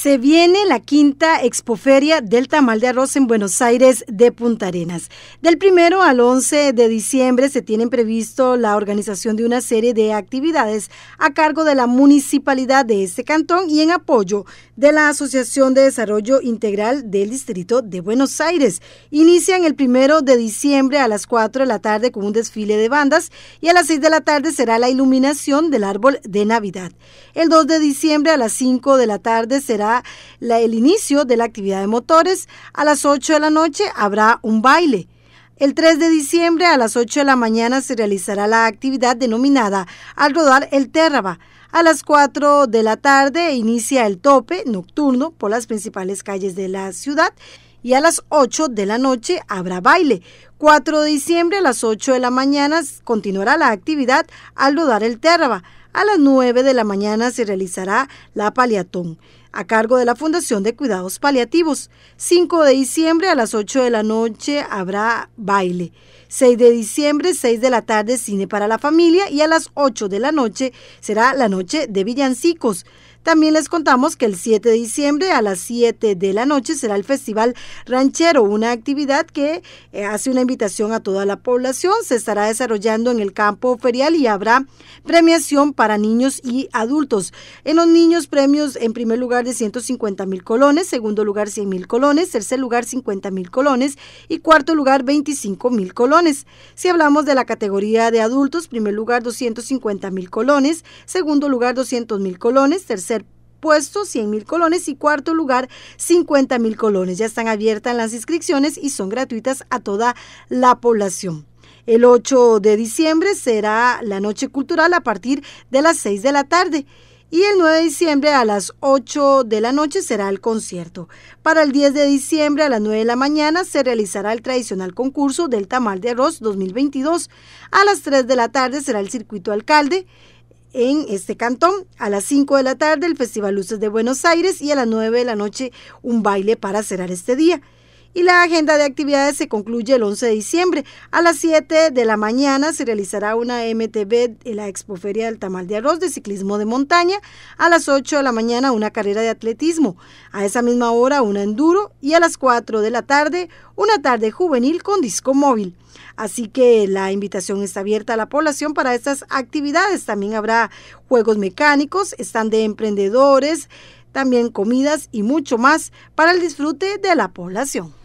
Se viene la quinta expoferia del tamal de arroz en Buenos Aires de Punta Arenas. Del primero al 11 de diciembre se tienen previsto la organización de una serie de actividades a cargo de la municipalidad de este cantón y en apoyo de la Asociación de Desarrollo Integral del Distrito de Buenos Aires. Inician el primero de diciembre a las 4 de la tarde con un desfile de bandas y a las 6 de la tarde será la iluminación del árbol de Navidad. El 2 de diciembre a las 5 de la tarde será será el inicio de la actividad de motores. A las 8 de la noche habrá un baile. El 3 de diciembre a las 8 de la mañana se realizará la actividad denominada al rodar el Térraba. A las 4 de la tarde inicia el tope nocturno por las principales calles de la ciudad y a las 8 de la noche habrá baile. 4 de diciembre a las 8 de la mañana continuará la actividad al rodar el Térraba. A las 9 de la mañana se realizará la paliatón a cargo de la Fundación de Cuidados Paliativos. 5 de diciembre a las 8 de la noche habrá baile. 6 de diciembre, 6 de la tarde, cine para la familia y a las 8 de la noche será la noche de villancicos. También les contamos que el 7 de diciembre a las 7 de la noche será el Festival Ranchero, una actividad que eh, hace una invitación a toda la población. Se estará desarrollando en el campo ferial y habrá premiación para niños y adultos. En los niños premios en primer lugar de 150 mil colones, segundo lugar 100 mil colones, tercer lugar 50 mil colones y cuarto lugar 25 mil colones. Si hablamos de la categoría de adultos, primer lugar 250 mil colones, segundo lugar 200 mil colones, tercer puesto 100 mil colones y cuarto lugar 50 mil colones. Ya están abiertas las inscripciones y son gratuitas a toda la población. El 8 de diciembre será la noche cultural a partir de las 6 de la tarde. Y el 9 de diciembre a las 8 de la noche será el concierto. Para el 10 de diciembre a las 9 de la mañana se realizará el tradicional concurso del tamal de arroz 2022. A las 3 de la tarde será el circuito alcalde en este cantón. A las 5 de la tarde el Festival Luces de Buenos Aires y a las 9 de la noche un baile para cerrar este día. Y la agenda de actividades se concluye el 11 de diciembre. A las 7 de la mañana se realizará una MTV en la Expoferia del Tamal de Arroz de Ciclismo de Montaña. A las 8 de la mañana una carrera de atletismo. A esa misma hora una enduro. Y a las 4 de la tarde una tarde juvenil con disco móvil. Así que la invitación está abierta a la población para estas actividades. También habrá juegos mecánicos, están de emprendedores, también comidas y mucho más para el disfrute de la población.